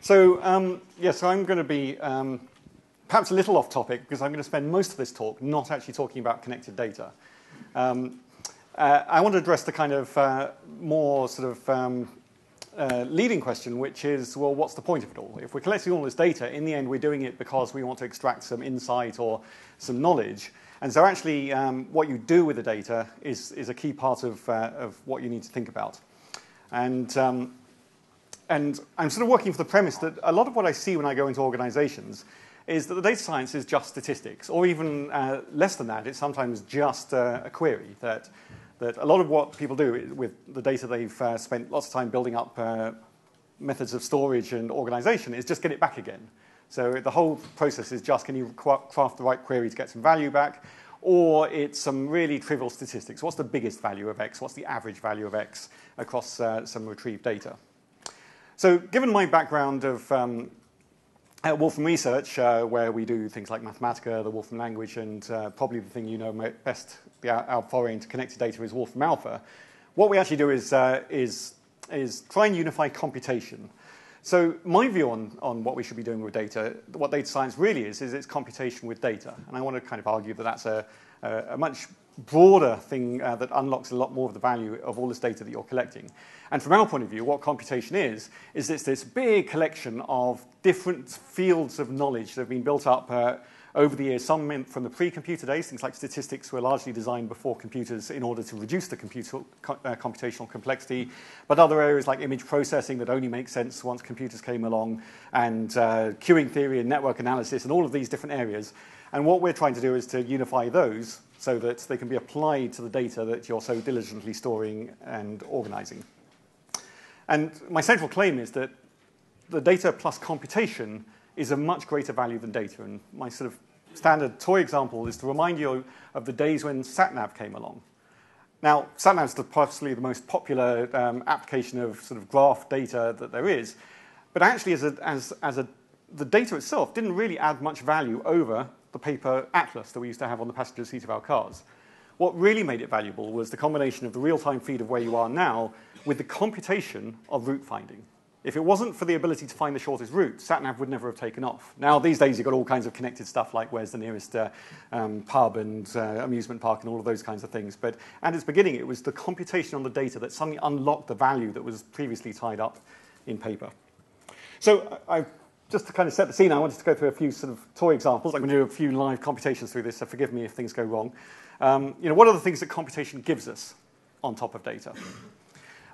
So, um, yes, yeah, so I'm going to be um, perhaps a little off topic because I'm going to spend most of this talk not actually talking about connected data. Um, uh, I want to address the kind of uh, more sort of um, uh, leading question, which is, well, what's the point of it all? If we're collecting all this data, in the end, we're doing it because we want to extract some insight or some knowledge. And so actually, um, what you do with the data is, is a key part of, uh, of what you need to think about. And, um, and I'm sort of working for the premise that a lot of what I see when I go into organizations is that the data science is just statistics, or even uh, less than that, it's sometimes just uh, a query. That, that a lot of what people do with the data they've uh, spent lots of time building up uh, methods of storage and organization is just get it back again. So the whole process is just can you craft the right query to get some value back, or it's some really trivial statistics. What's the biggest value of X? What's the average value of X across uh, some retrieved data? So given my background of um, at Wolfram Research, uh, where we do things like Mathematica, the Wolfram language, and uh, probably the thing you know best, our foray into connected data is Wolfram Alpha. What we actually do is, uh, is, is try and unify computation. So my view on, on what we should be doing with data, what data science really is, is it's computation with data. And I want to kind of argue that that's a, a, a much broader thing uh, that unlocks a lot more of the value of all this data that you're collecting. And from our point of view, what computation is, is it's this big collection of different fields of knowledge that have been built up uh, over the years. Some from the pre-computer days, things like statistics were largely designed before computers in order to reduce the computer, uh, computational complexity. But other areas like image processing that only make sense once computers came along, and uh, queuing theory and network analysis, and all of these different areas. And what we're trying to do is to unify those so that they can be applied to the data that you're so diligently storing and organizing. And my central claim is that the data plus computation is a much greater value than data. And my sort of standard toy example is to remind you of the days when SatNav came along. Now, SatNav is possibly the most popular um, application of sort of graph data that there is. But actually, as, a, as, as a, the data itself didn't really add much value over the paper atlas that we used to have on the passenger seat of our cars. What really made it valuable was the combination of the real-time feed of where you are now with the computation of route finding. If it wasn't for the ability to find the shortest route, SatNav would never have taken off. Now, these days, you've got all kinds of connected stuff like where's the nearest uh, um, pub and uh, amusement park and all of those kinds of things. But at its beginning, it was the computation on the data that suddenly unlocked the value that was previously tied up in paper. So I, just to kind of set the scene, I wanted to go through a few sort of toy examples. I'm going to do a few live computations through this, so forgive me if things go wrong. Um, you know, what are the things that computation gives us on top of data?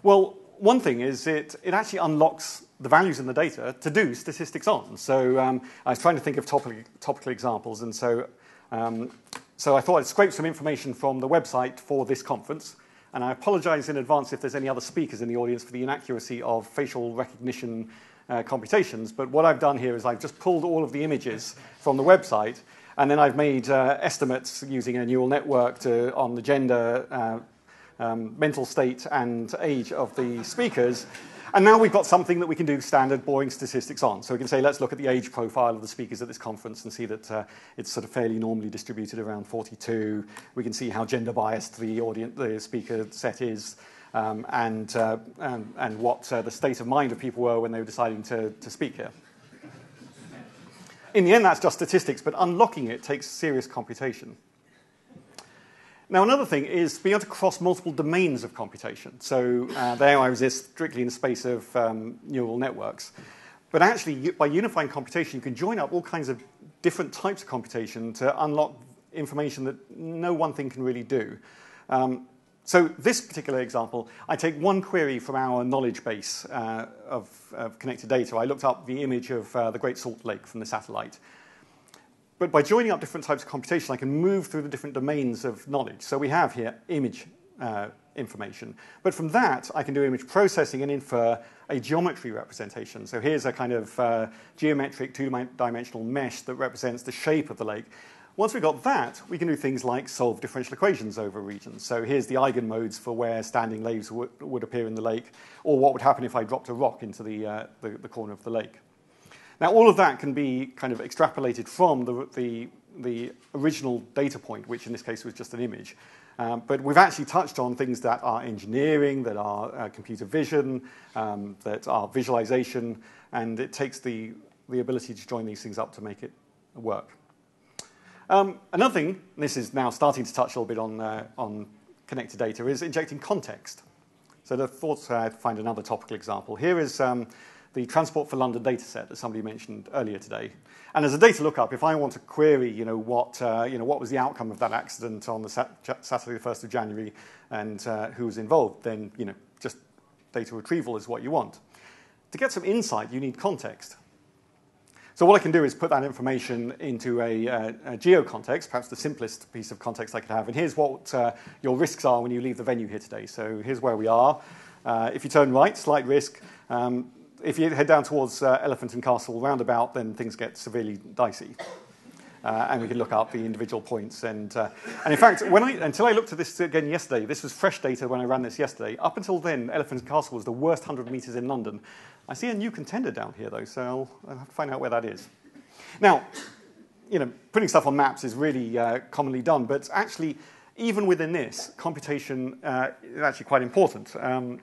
Well, one thing is it, it actually unlocks the values in the data to do statistics on. So um, I was trying to think of topical, topical examples, and so, um, so I thought I'd scrape some information from the website for this conference. And I apologize in advance if there's any other speakers in the audience for the inaccuracy of facial recognition uh, computations. But what I've done here is I've just pulled all of the images from the website, and then I've made uh, estimates using a neural network to, on the gender uh, um, mental state and age of the speakers. And now we've got something that we can do standard boring statistics on. So we can say, let's look at the age profile of the speakers at this conference and see that uh, it's sort of fairly normally distributed around 42. We can see how gender biased the audience, the speaker set is, um, and, uh, and, and, what uh, the state of mind of people were when they were deciding to, to speak here. In the end, that's just statistics, but unlocking it takes serious computation. Now, another thing is being able to cross multiple domains of computation. So uh, there I was strictly in the space of um, neural networks. But actually, by unifying computation, you can join up all kinds of different types of computation to unlock information that no one thing can really do. Um, so this particular example, I take one query from our knowledge base uh, of, of, connected data. I looked up the image of uh, the Great Salt Lake from the satellite. But by joining up different types of computation, I can move through the different domains of knowledge. So we have here image uh, information. But from that, I can do image processing and infer a geometry representation. So here's a kind of uh, geometric two-dimensional mesh that represents the shape of the lake. Once we've got that, we can do things like solve differential equations over regions. So here's the eigenmodes for where standing waves would appear in the lake, or what would happen if I dropped a rock into the, uh, the, the corner of the lake. Now, all of that can be kind of extrapolated from the, the the original data point, which in this case was just an image. Um, but we've actually touched on things that are engineering, that are uh, computer vision, um, that are visualization, and it takes the, the ability to join these things up to make it work. Um, another thing, this is now starting to touch a little bit on, uh, on connected data, is injecting context. So I thought I'd find another topical example. Here is um, the Transport for London dataset that somebody mentioned earlier today. And as a data lookup, if I want to query, you know, what, uh, you know, what was the outcome of that accident on the sat- Saturday, the 1st of January, and uh, who was involved, then, you know, just data retrieval is what you want. To get some insight, you need context. So what I can do is put that information into a, uh, a geo context, perhaps the simplest piece of context I could have. And here's what uh, your risks are when you leave the venue here today. So here's where we are. Uh, if you turn right, slight risk. Um, if you head down towards uh, Elephant and Castle roundabout, then things get severely dicey. Uh, and we can look up the individual points. And, uh, and in fact, when I, until I looked at this again yesterday, this was fresh data when I ran this yesterday. Up until then, Elephant Castle was the worst 100 metres in London. I see a new contender down here, though, so I'll, I'll have to find out where that is. Now, you know, putting stuff on maps is really uh, commonly done, but actually, even within this, computation uh, is actually quite important. Um,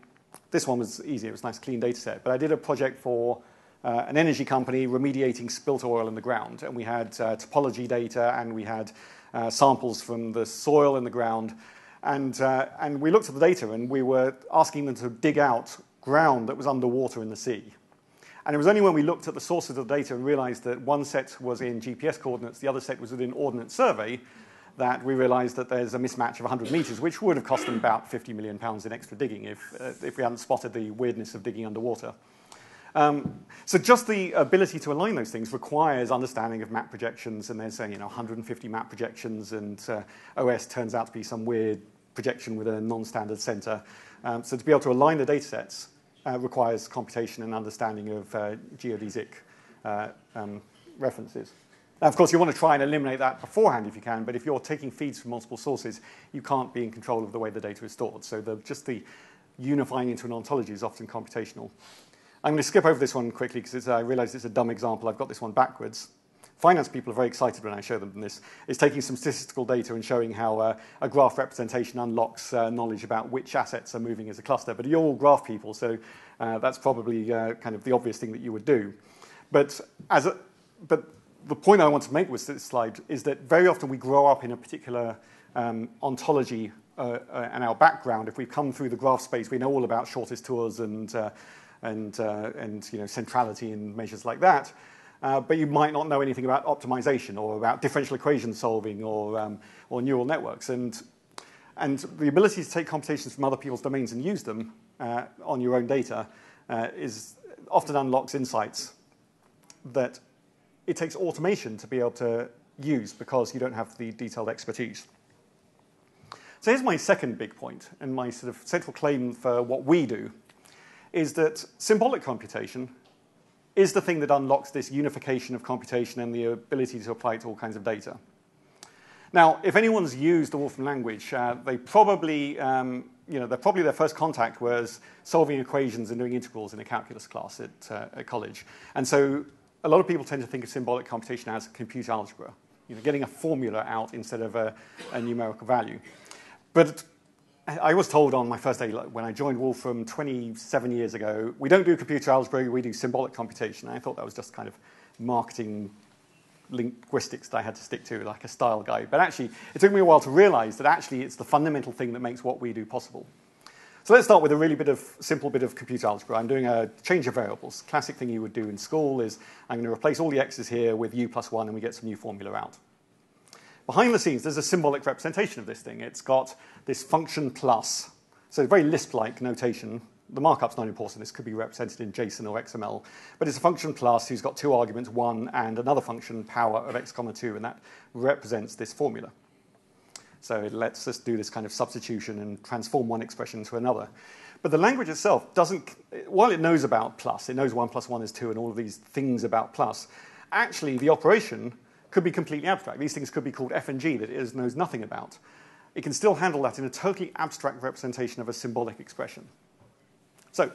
this one was easy. It was a nice, clean data set. But I did a project for an energy company remediating spilt oil in the ground. And we had uh, topology data and we had uh, samples from the soil in the ground. And, uh, and we looked at the data and we were asking them to dig out ground that was underwater in the sea. And it was only when we looked at the sources of the data and realized that one set was in GPS coordinates, the other set was within Ordnance Survey, that we realized that there's a mismatch of 100 meters, which would have cost them about 50 million pounds in extra digging if, uh, if we hadn't spotted the weirdness of digging underwater. Um, so just the ability to align those things requires understanding of map projections, and there's saying you know 150 map projections, and uh, OS turns out to be some weird projection with a non-standard center. Um, so to be able to align the data sets uh, requires computation and understanding of uh, geodesic uh, um, references. Now, of course, you want to try and eliminate that beforehand if you can, but if you're taking feeds from multiple sources, you can't be in control of the way the data is stored. So the, just the unifying into an ontology is often computational. I'm going to skip over this one quickly because I realize it's a dumb example. I've got this one backwards. Finance people are very excited when I show them this. It's taking some statistical data and showing how uh, a graph representation unlocks uh, knowledge about which assets are moving as a cluster. But you're all graph people, so uh, that's probably uh, kind of the obvious thing that you would do. But, as a, but the point I want to make with this slide is that very often we grow up in a particular um, ontology uh, uh, and our background. If we've come through the graph space, we know all about shortest tours and, uh, and, uh, and you know, centrality and measures like that. Uh, but you might not know anything about optimization or about differential equation solving or, um, or neural networks. And, and the ability to take computations from other people's domains and use them uh, on your own data is often unlocks insights that it takes automation to be able to use because you don't have the detailed expertise. So here's my second big point, and my sort of central claim for what we do is that symbolic computation is the thing that unlocks this unification of computation and the ability to apply it to all kinds of data. Now, if anyone's used the Wolfram language, uh, they probably, um, you know, probably their first contact was solving equations and doing integrals in a calculus class at, uh, at college. And so a lot of people tend to think of symbolic computation as computer algebra, you know, getting a formula out instead of a, a numerical value. But I was told on my first day when I joined Wolfram 27 years ago, we don't do computer algebra, we do symbolic computation. And I thought that was just kind of marketing linguistics that I had to stick to, like a style guide. But actually, it took me a while to realize that actually it's the fundamental thing that makes what we do possible. So let's start with a really bit of simple bit of computer algebra. I'm doing a change of variables. Classic thing you would do in school is I'm going to replace all the x's here with u plus 1 and we get some new formula out. Behind the scenes, there's a symbolic representation of this thing. It's got this function plus. So very Lisp-like notation. The markup's not important. This could be represented in JSON or XML. But it's a function plus who's got two arguments, one and another function, power of x comma 2, and that represents this formula. So it lets us do this kind of substitution and transform one expression to another. But the language itself doesn't, while it knows about plus, it knows 1 plus 1 is 2 and all of these things about plus, actually the operation could be completely abstract. These things could be called f and g that it knows nothing about. It can still handle that in a totally abstract representation of a symbolic expression. So,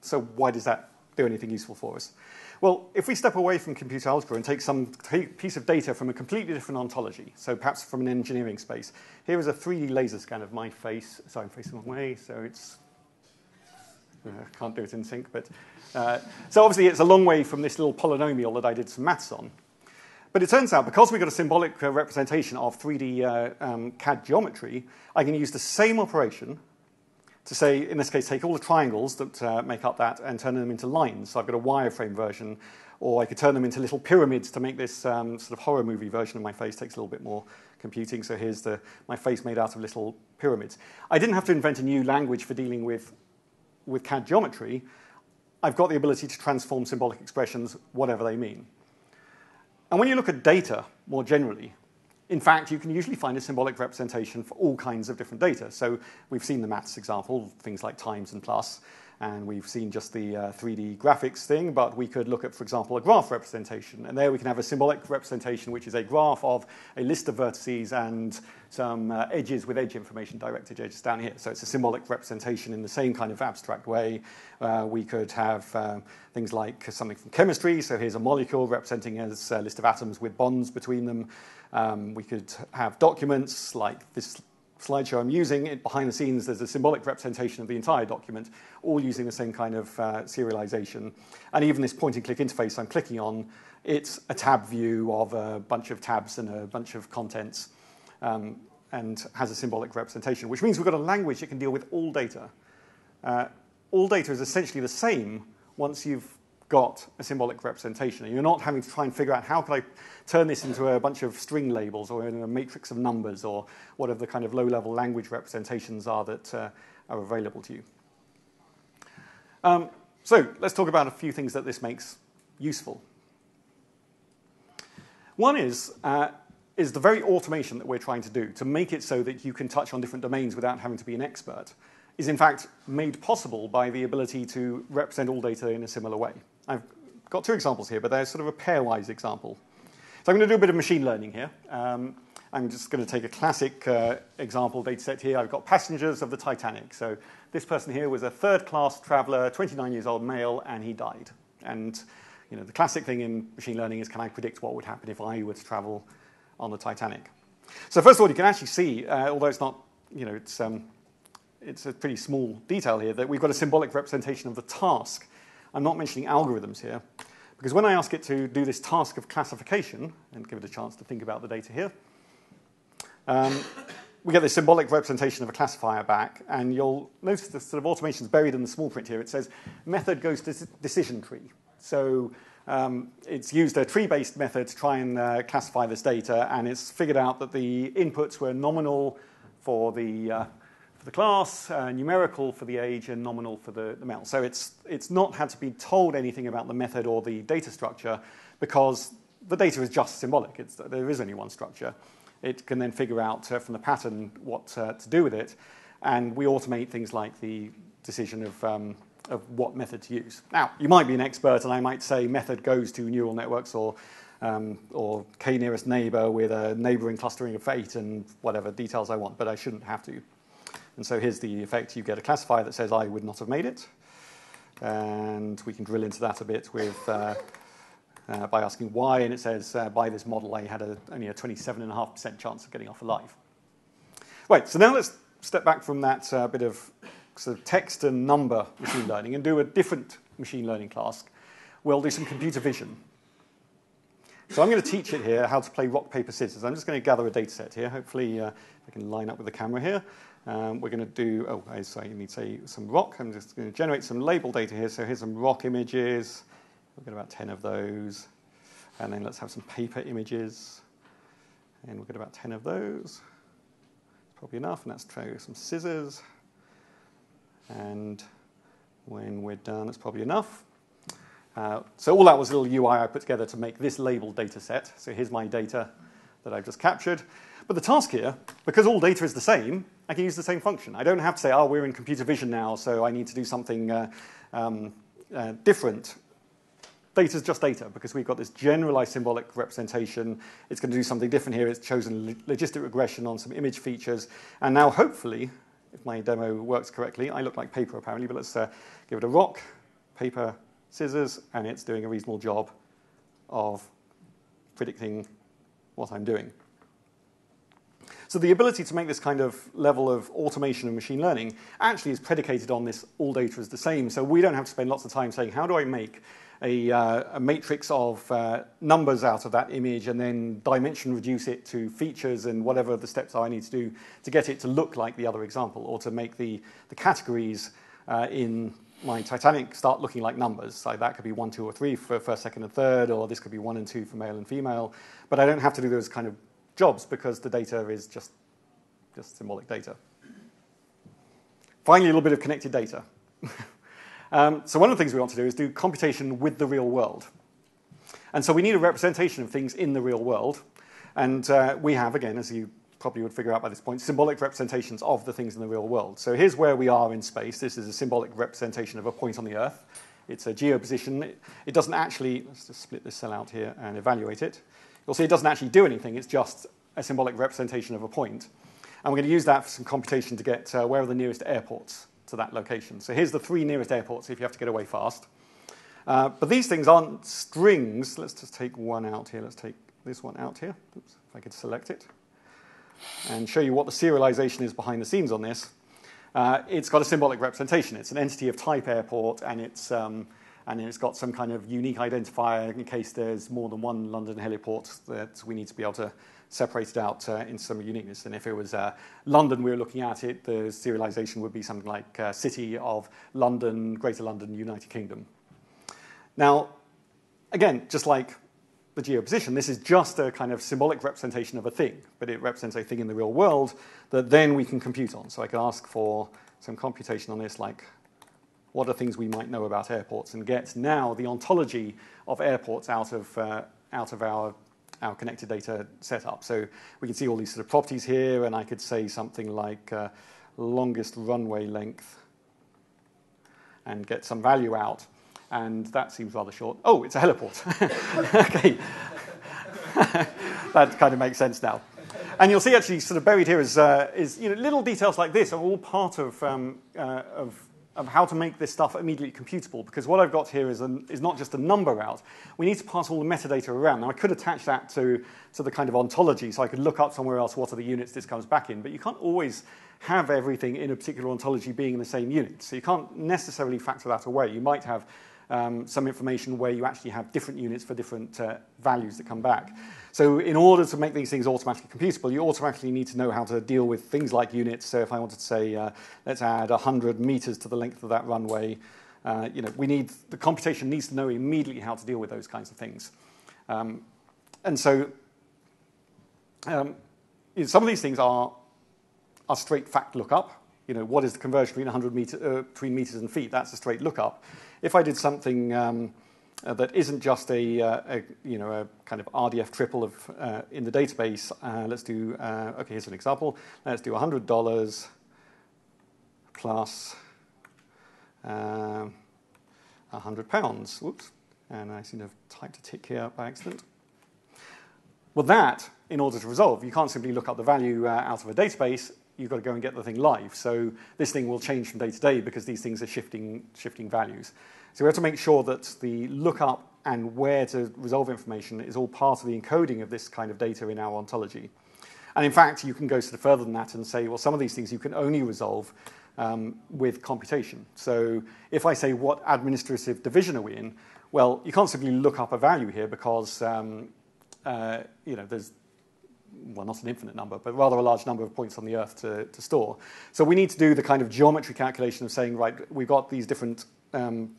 so why does that do anything useful for us? Well, if we step away from computer algebra and take some piece of data from a completely different ontology, so perhaps from an engineering space, here is a 3D laser scan of my face. Sorry, I'm facing the wrong way, so it's I uh, can't do it in sync, but uh, so obviously it's a long way from this little polynomial that I did some maths on. But it turns out, because we've got a symbolic uh, representation of 3D uh, um, CAD geometry, I can use the same operation to say, in this case, take all the triangles that uh, make up that and turn them into lines. So I've got a wireframe version, or I could turn them into little pyramids to make this um, sort of horror movie version of my face. Takes a little bit more computing. So here's the, my face made out of little pyramids. I didn't have to invent a new language for dealing with, with CAD geometry. I've got the ability to transform symbolic expressions, whatever they mean. And when you look at data more generally, in fact, you can usually find a symbolic representation for all kinds of different data. So we've seen the maths example, things like times and plus, and we've seen just the uh, 3D graphics thing, but we could look at, for example, a graph representation. And there we can have a symbolic representation, which is a graph of a list of vertices and some uh, edges with edge information, directed edges down here. So it's a symbolic representation in the same kind of abstract way. Uh, we could have uh, things like something from chemistry. So here's a molecule representing as a list of atoms with bonds between them. Um, we could have documents like this slideshow I'm using. It, behind the scenes, there's a symbolic representation of the entire document, all using the same kind of uh, serialization. And even this point and click interface I'm clicking on, it's a tab view of a bunch of tabs and a bunch of contents um, and has a symbolic representation, which means we've got a language that can deal with all data. Uh, all data is essentially the same once you've got a symbolic representation. And you're not having to try and figure out how can I turn this into a bunch of string labels or in a matrix of numbers or whatever the kind of low-level language representations are that uh, are available to you. Um, so let's talk about a few things that this makes useful. One is uh, is the very automation that we're trying to do to make it so that you can touch on different domains without having to be an expert is in fact made possible by the ability to represent all data in a similar way. I've got two examples here, but they're sort of a pairwise example. So I'm going to do a bit of machine learning here. Um, I'm just going to take a classic uh, example data set here. I've got passengers of the Titanic. So this person here was a third class traveler, 29 years old male, and he died. And you know, the classic thing in machine learning is can I predict what would happen if I were to travel on the Titanic. So first of all, you can actually see, uh, although it's not, you know, it's, um, it's a pretty small detail here, that we've got a symbolic representation of the task. I'm not mentioning algorithms here, because when I ask it to do this task of classification, and give it a chance to think about the data here, um, we get this symbolic representation of a classifier back, and you'll notice the sort of automation is buried in the small print here. It says method goes to decision tree. So um, it's used a tree-based method to try and uh, classify this data, and it's figured out that the inputs were nominal for the, uh, for the class, uh, numerical for the age, and nominal for the, the male. So it's, it's not had to be told anything about the method or the data structure because the data is just symbolic. It's, there is only one structure. It can then figure out uh, from the pattern what uh, to do with it, and we automate things like the decision of um, of what method to use. Now, you might be an expert, and I might say method goes to neural networks or, um, or k nearest neighbor with a neighboring clustering of eight and whatever details I want, but I shouldn't have to. And so here's the effect. You get a classifier that says I would not have made it. And we can drill into that a bit with, uh, uh, by asking why, and it says uh, by this model I had a, only a 27.5% chance of getting off alive. Right, so now let's step back from that uh, bit of sort of text and number machine learning and do a different machine learning task. We'll do some computer vision. So I'm going to teach it here how to play rock, paper, scissors. I'm just going to gather a data set here. Hopefully uh, I can line up with the camera here. Um, we're going to do, oh, I sorry, you need to say some rock. I'm just going to generate some label data here. So here's some rock images. We've got about 10 of those. And then let's have some paper images. And we've got about 10 of those. It's probably enough. And let's try some scissors. And when we're done, it's probably enough. Uh, so all that was a little UI I put together to make this labeled data set. So here's my data that I've just captured. But the task here, because all data is the same, I can use the same function. I don't have to say, oh, we're in computer vision now, so I need to do something uh, um, uh, different. Data is just data because we've got this generalized symbolic representation. It's going to do something different here. It's chosen logistic regression on some image features. And now, hopefully, if my demo works correctly. I look like paper apparently, but let's uh, give it a rock, paper, scissors, and it's doing a reasonable job of predicting what I'm doing. So the ability to make this kind of level of automation and machine learning actually is predicated on this all data is the same. So we don't have to spend lots of time saying, how do I make a, uh, a matrix of uh, numbers out of that image and then dimension reduce it to features and whatever the steps are I need to do to get it to look like the other example or to make the, the categories uh, in my Titanic start looking like numbers. So that could be one, two, or three for first, second, and third, or this could be one and two for male and female. But I don't have to do those kind of jobs because the data is just, just symbolic data. Finally, a little bit of connected data. um, so one of the things we want to do is do computation with the real world. And so we need a representation of things in the real world. And uh, we have, again, as you probably would figure out by this point, symbolic representations of the things in the real world. So here's where we are in space. This is a symbolic representation of a point on the Earth. It's a geoposition. It, it doesn't actually, let's just split this cell out here and evaluate it. You'll see it doesn't actually do anything. It's just a symbolic representation of a point. And we're going to use that for some computation to get uh, where are the nearest airports to that location. So here's the three nearest airports if you have to get away fast. Uh, but these things aren't strings. Let's just take one out here. Let's take this one out here. Oops, if I could select it. And show you what the serialization is behind the scenes on this. Uh, it's got a symbolic representation. It's an entity of type airport, and it's um, and it's got some kind of unique identifier in case there's more than one London heliport that we need to be able to separate it out uh, in some uniqueness. And if it was uh, London we were looking at it, the serialization would be something like uh, City of London, Greater London, United Kingdom. Now, again, just like the geoposition, this is just a kind of symbolic representation of a thing, but it represents a thing in the real world that then we can compute on. So I can ask for some computation on this, like what are things we might know about airports, and get now the ontology of airports out of, uh, out of our, our connected data setup. So we can see all these sort of properties here, and I could say something like uh, longest runway length and get some value out. And that seems rather short. Oh, it's a heliport. okay. that kind of makes sense now. And you'll see actually sort of buried here is, uh, is you know, little details like this are all part of, um, uh, of of how to make this stuff immediately computable because what I've got here is, is not just a number out. We need to pass all the metadata around. Now, I could attach that to, to the kind of ontology, so I could look up somewhere else what are the units this comes back in, but you can't always have everything in a particular ontology being in the same unit. So you can't necessarily factor that away. You might have um, some information where you actually have different units for different uh, values that come back. So in order to make these things automatically computable, you automatically need to know how to deal with things like units. So if I wanted to say, uh, let's add 100 meters to the length of that runway, uh, you know, we need, the computation needs to know immediately how to deal with those kinds of things. Um, and so um, some of these things are, are straight fact lookup. You know, what is the conversion between 100 meter, uh, between meters and feet? That's a straight lookup. If I did something um, uh, that isn't just a, uh, a, you know a kind of RDF triple of uh, in the database. Uh, let's do okay. Here's an example. Let's do hundred dollars plus hundred pounds. Whoops, and I seem to have typed a tick here by accident. Well, that in order to resolve, you can't simply look up the value uh, out of a database. You've got to go and get the thing live. So this thing will change from day to day because these things are shifting shifting values. So we have to make sure that the lookup and where to resolve information is all part of the encoding of this kind of data in our ontology. And in fact, you can go sort of further than that and say, well, some of these things you can only resolve um, with computation. So if I say, what administrative division are we in? Well, you can't simply look up a value here because um, uh, you know, there's well, not an infinite number, but rather a large number of points on the Earth to, to store. So we need to do the kind of geometry calculation of saying, right, we've got these different um,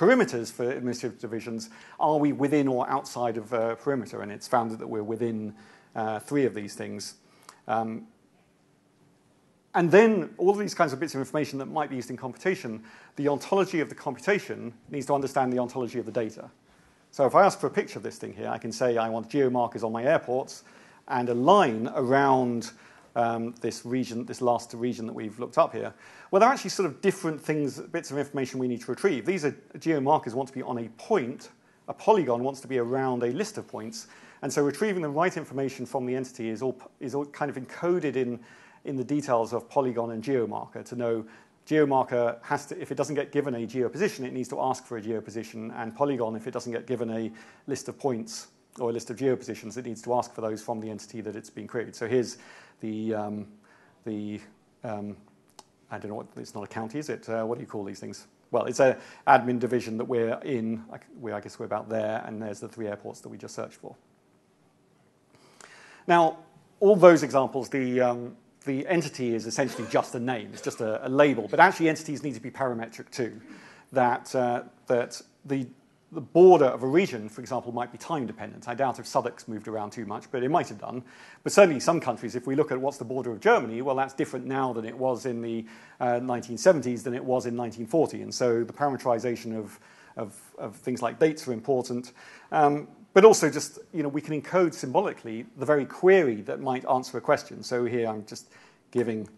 perimeters for administrative divisions, are we within or outside of a perimeter? And it's found that we're within uh, three of these things. Um, and then all of these kinds of bits of information that might be used in computation, the ontology of the computation needs to understand the ontology of the data. So if I ask for a picture of this thing here, I can say I want geomarkers on my airports and a line around um, this region, this last region that we've looked up here, well, they're actually sort of different things, bits of information we need to retrieve. These are geomarkers want to be on a point. A polygon wants to be around a list of points. And so retrieving the right information from the entity is all, is all kind of encoded in, in the details of polygon and geomarker to know GeoMarker has to, if it doesn't get given a geoposition, it needs to ask for a geoposition, and Polygon, if it doesn't get given a list of points or a list of geopositions, it needs to ask for those from the entity that it's being queried. So here's the, um, the um, I don't know what, it's not a county, is it? Uh, what do you call these things? Well, it's an admin division that we're in. I, I guess we're about there, and there's the three airports that we just searched for. Now, all those examples, the, um, the entity is essentially just a name, it's just a, a, label, but actually entities need to be parametric too. That, uh, that the, the border of a region, for example, might be time dependent. I doubt if Southwark's moved around too much, but it might have done. But certainly some countries, if we look at what's the border of Germany, well, that's different now than it was in the uh, 1970s than it was in 1940. And so the parameterization of, of, of things like dates are important. Um, but also just, you know, we can encode symbolically the very query that might answer a question. So here I'm just giving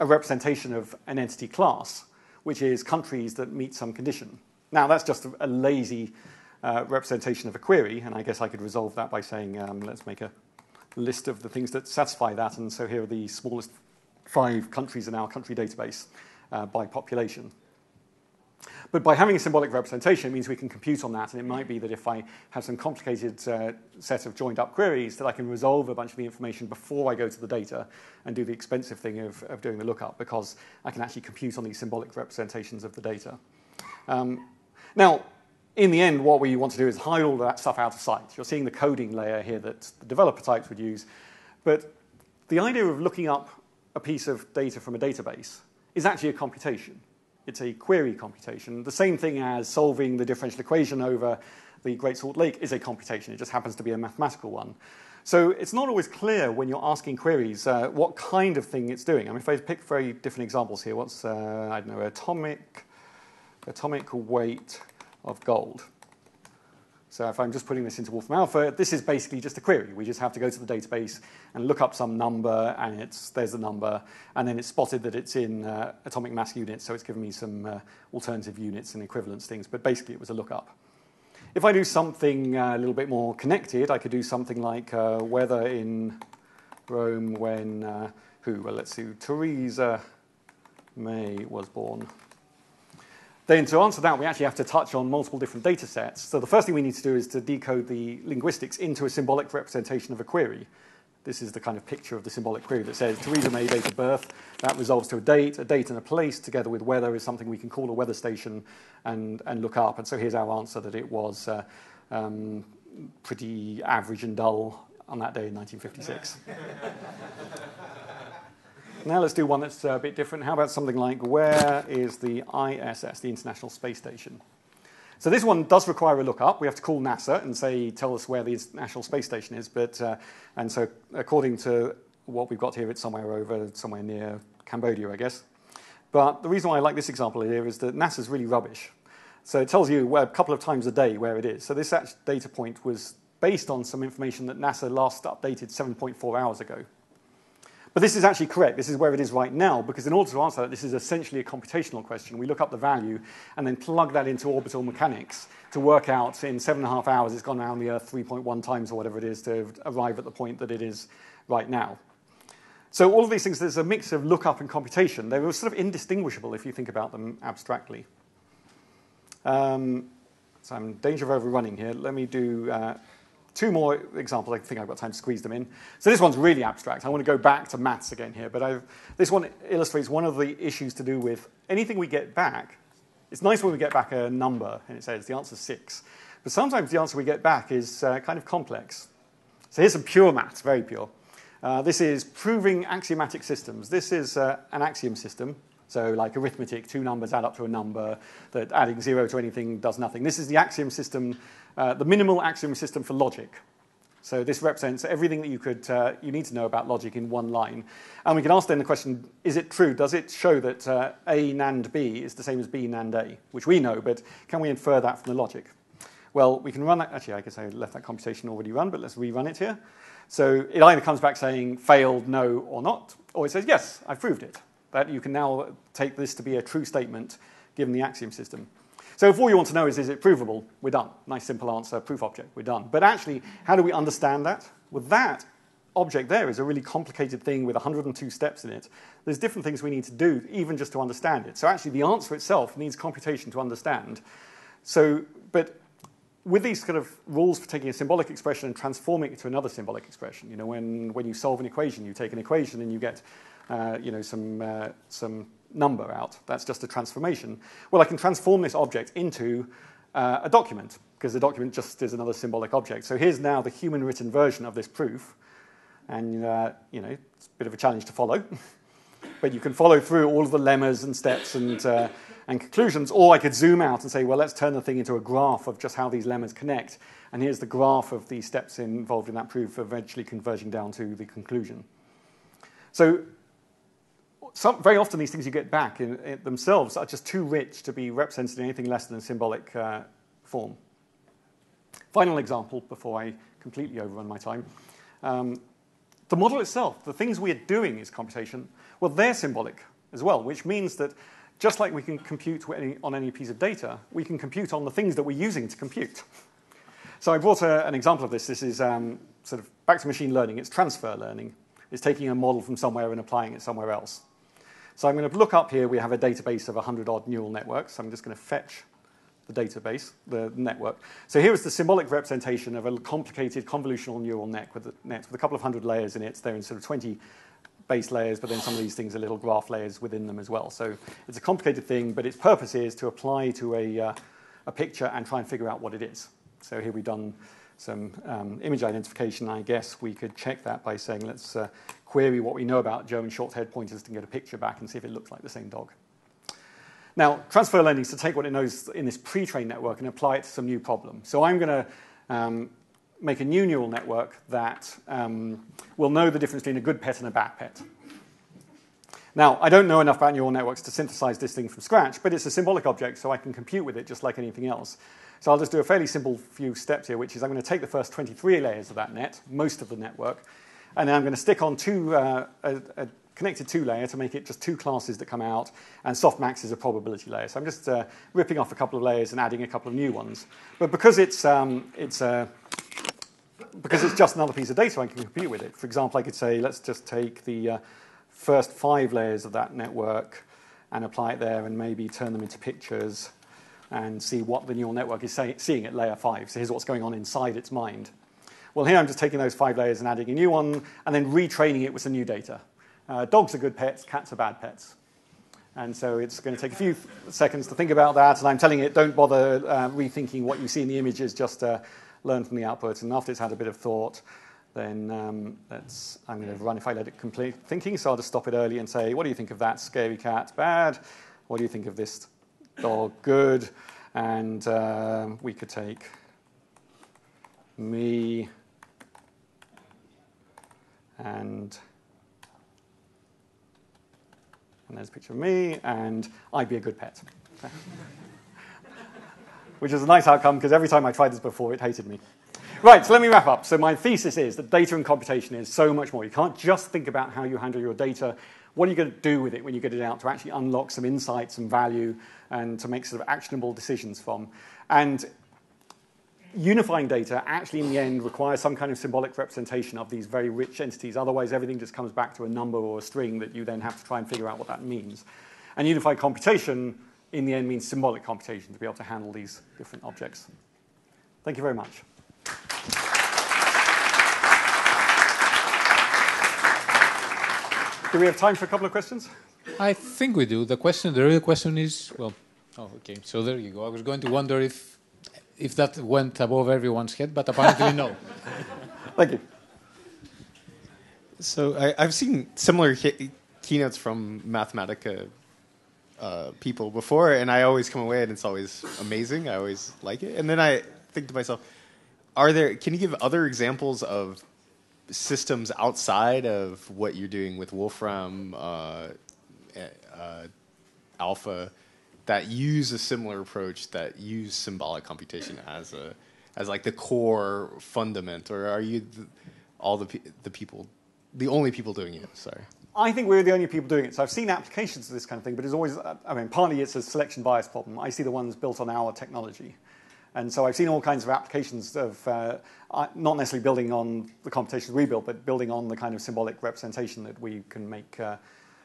a representation of an entity class, which is countries that meet some condition. Now, that's just a, lazy uh, representation of a query, and I guess I could resolve that by saying, um, let's make a list of the things that satisfy that. And so here are the smallest five countries in our country database uh, by population. But by having a symbolic representation, it means we can compute on that. And it might be that if I have some complicated uh, set of joined up queries, that I can resolve a bunch of the information before I go to the data and do the expensive thing of, of doing the lookup because I can actually compute on these symbolic representations of the data. Um, now, in the end, what we want to do is hide all of that stuff out of sight. You're seeing the coding layer here that the developer types would use. But the idea of looking up a piece of data from a database is actually a computation. It's a query computation. The same thing as solving the differential equation over the Great Salt Lake is a computation. It just happens to be a mathematical one. So it's not always clear when you're asking queries uh, what kind of thing it's doing. I mean, if I pick very different examples here, what's, uh, I don't know, atomic, atomic weight of gold. So if I'm just putting this into Wolfram Alpha, this is basically just a query. We just have to go to the database and look up some number, and it's, there's the number, and then it's spotted that it's in uh, atomic mass units, so it's given me some uh, alternative units and equivalence things, but basically it was a lookup. If I do something uh, a little bit more connected, I could do something like uh, weather in Rome when, uh, who, well, let's see, Theresa May was born. Then to answer that, we actually have to touch on multiple different data sets. So the first thing we need to do is to decode the linguistics into a symbolic representation of a query. This is the kind of picture of the symbolic query that says Theresa May date of birth. That resolves to a date. A date and a place together with weather is something we can call a weather station and, and look up. And so here's our answer that it was uh, um, pretty average and dull on that day in 1956. Now let's do one that's a bit different. How about something like where is the ISS, the International Space Station? So this one does require a lookup. We have to call NASA and say, tell us where the International Space Station is. But uh, and so according to what we've got here, it's somewhere over, somewhere near Cambodia, I guess. But the reason why I like this example here is that NASA's really rubbish. So it tells you a couple of times a day where it is. So this data point was based on some information that NASA last updated 7.4 hours ago. But this is actually correct. This is where it is right now, because in order to answer that, this is essentially a computational question. We look up the value and then plug that into orbital mechanics to work out in seven and a half hours it's gone around the Earth 3.1 times or whatever it is to arrive at the point that it is right now. So all of these things, there's a mix of lookup and computation. They're sort of indistinguishable if you think about them abstractly. Um, so I'm in danger of overrunning here. Let me do uh, two more examples. I think I've got time to squeeze them in. So this one's really abstract. I want to go back to maths again here, but I've, this one illustrates one of the issues to do with anything we get back. It's nice when we get back a number and it says the answer is six, but sometimes the answer we get back is uh, kind of complex. So here's some pure maths, very pure. Uh, this is proving axiomatic systems. This is uh, an axiom system. So, like arithmetic, two numbers add up to a number, that adding zero to anything does nothing. This is the axiom system uh, the minimal axiom system for logic. So this represents everything that you, could, uh, you need to know about logic in one line. And we can ask then the question, is it true? Does it show that uh, A NAND B is the same as B NAND A? Which we know, but can we infer that from the logic? Well, we can run that. Actually, I guess I left that computation already run, but let's rerun it here. So it either comes back saying failed, no, or not, or it says, yes, I've proved it. That you can now take this to be a true statement given the axiom system. So if all you want to know is, is it provable? We're done. Nice simple answer, proof object, we're done. But actually, how do we understand that? Well, that object there is a really complicated thing with 102 steps in it. There's different things we need to do, even just to understand it. So actually, the answer itself needs computation to understand. So, but with these kind of rules for taking a symbolic expression and transforming it to another symbolic expression, you know, when, when you solve an equation, you take an equation and you get, you know, some, uh, some number out. That's just a transformation. Well, I can transform this object into uh, a document, because the document just is another symbolic object. So here's now the human written version of this proof. And, uh, you know, it's a bit of a challenge to follow. but you can follow through all of the lemmas and steps and uh, and conclusions, or I could zoom out and say, well, let's turn the thing into a graph of just how these lemmas connect. And here's the graph of the steps involved in that proof, eventually converging down to the conclusion. So some, very often these things you get back in, in, themselves are just too rich to be represented in anything less than a symbolic uh, form. Final example before I completely overrun my time. Um, the model itself, the things we are doing is computation, well, they're symbolic as well, which means that just like we can compute on any piece of data, we can compute on the things that we're using to compute. So I brought a, an example of this. This is um, sort of back to machine learning. It's transfer learning. It's taking a model from somewhere and applying it somewhere else. So I'm going to look up here. We have a database of 100 odd neural networks. So I'm just going to fetch the database, the network. So here is the symbolic representation of a complicated convolutional neural net with, a, net with a couple of hundred layers in it. They're in sort of 20 base layers, but then some of these things are little graph layers within them as well. So it's a complicated thing, but its purpose is to apply to a, uh, a picture and try and figure out what it is. So here we've done some um, image identification. I guess we could check that by saying, let's uh, query what we know about German short-haired pointers to get a picture back and see if it looks like the same dog. Now, transfer learning is to take what it knows in this pre-trained network and apply it to some new problem. So I'm going to um, make a new neural network that um, will know the difference between a good pet and a bad pet. Now, I don't know enough about neural networks to synthesize this thing from scratch, but it's a symbolic object, so I can compute with it just like anything else. So I'll just do a fairly simple few steps here, which is I'm going to take the first 23 layers of that net, most of the network, and then I'm going to stick on two, uh, a, a, connected two layer to make it just two classes that come out, and softmax is a probability layer. So I'm just uh, ripping off a couple of layers and adding a couple of new ones. But because it's, um, it's uh, because it's just another piece of data, I can compute with it. For example, I could say, let's just take the uh, first five layers of that network and apply it there and maybe turn them into pictures and see what the neural network is say, seeing at layer five. So here's what's going on inside its mind. Well, here I'm just taking those five layers and adding a new one and then retraining it with some new data. Uh, dogs are good pets, cats are bad pets. And so it's going to take a few seconds to think about that. And I'm telling it, don't bother uh, rethinking what you see in the images, just uh, learn from the output, and after it's had a bit of thought, then um, I'm going to run if I let it complete thinking. So I'll just stop it early and say, what do you think of that scary cat? Bad. What do you think of this dog? Good. And uh, we could take me and and there's a picture of me, and I'd be a good pet which is a nice outcome because every time I tried this before, it hated me. Right, so let me wrap up. So my thesis is that data and computation is so much more. You can't just think about how you handle your data. What are you going to do with it when you get it out to actually unlock some insights and value and to make sort of actionable decisions from? And unifying data actually in the end requires some kind of symbolic representation of these very rich entities. Otherwise, everything just comes back to a number or a string that you then have to try and figure out what that means. And unified computation in the end means symbolic computation to be able to handle these different objects. Thank you very much. Do we have time for a couple of questions? I think we do. The question, the real question is, well, oh, okay. So there you go. I was going to wonder if, if that went above everyone's head, but apparently no. Thank you. So I, have seen similar keynotes from Mathematica uh, people before, and I always come away and it's always amazing. I always like it, and then I think to myself, are there? Can you give other examples of systems outside of what you're doing with Wolfram uh, uh, Alpha that use a similar approach that use symbolic computation as a as like the core fundament, or are you the, all the the people, the only people doing it? Sorry. I think we're the only people doing it. So I've seen applications of this kind of thing, but it's always, I mean, partly it's a selection bias problem. I see the ones built on our technology. And so I've seen all kinds of applications of uh, uh, not necessarily building on the computations we built, but building on the kind of symbolic representation that we can make uh,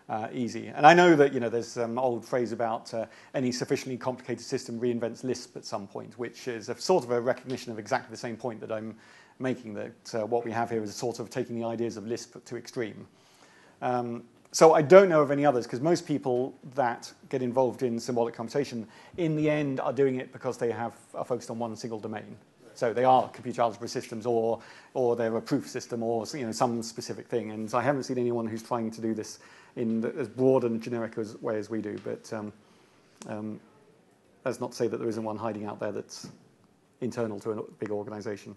uh, easy. And I know that you know there's some old phrase about uh, any sufficiently complicated system reinvents Lisp at some point, which is a sort of a recognition of exactly the same point that I'm making. That uh, what we have here is sort of taking the ideas of Lisp to extreme. Um, so I don't know of any others because most people that get involved in symbolic computation in the end are doing it because they have are focused on one single domain. So they are computer algebra systems or or they're a proof system or you know some specific thing. And I haven't seen anyone who's trying to do this in the, as broad and generic as, way as we do. But um, um, that's not to say that there isn't one hiding out there that's internal to a big organization.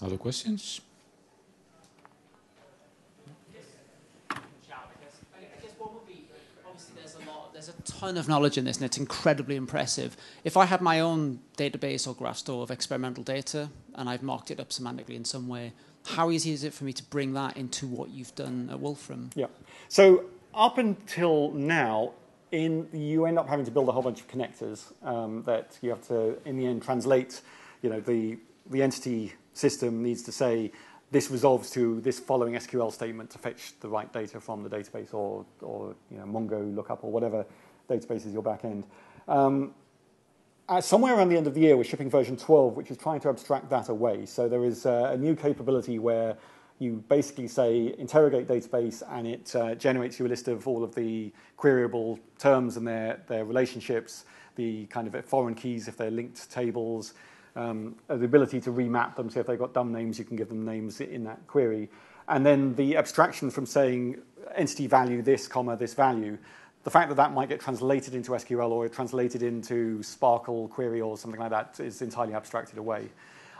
Other questions? There's a ton of knowledge in this and it's incredibly impressive. If I had my own database or graph store of experimental data and I've marked it up semantically in some way, how easy is it for me to bring that into what you've done at Wolfram? Yeah. So up until now, in you end up having to build a whole bunch of connectors um, that you have to, in the end, translate. You know, the the entity system needs to say this resolves to this following SQL statement to fetch the right data from the database or or you know Mongo lookup or whatever database is your backend. Um, somewhere around the end of the year, we're shipping version 12, which is trying to abstract that away. So there is uh, a new capability where you basically say interrogate database and it uh, generates you a list of all of the queryable terms and their, their relationships, the kind of foreign keys if they're linked tables, um, the ability to remap them. So if they've got dumb names, you can give them names in that query. And then the abstraction from saying entity value this, comma, this value the fact that that might get translated into SQL or translated into SPARQL query or something like that is entirely abstracted away.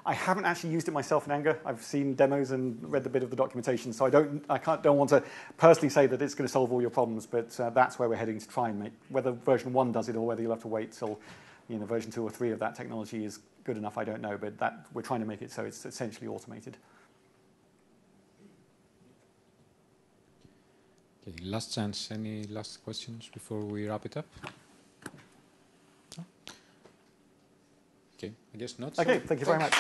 I haven't actually used it myself in anger. I've seen demos and read a bit of the documentation, so I don't, I can't, don't want to personally say that it's going to solve all your problems, but uh, that's where we're heading to try and make, whether version one does it or whether you'll have to wait till you know, version two or three of that technology is good enough, I don't know, but that, we're trying to make it so it's essentially automated. Okay, last chance. Any last questions before we wrap it up? No? Okay, I guess not. Okay, so thank you very much.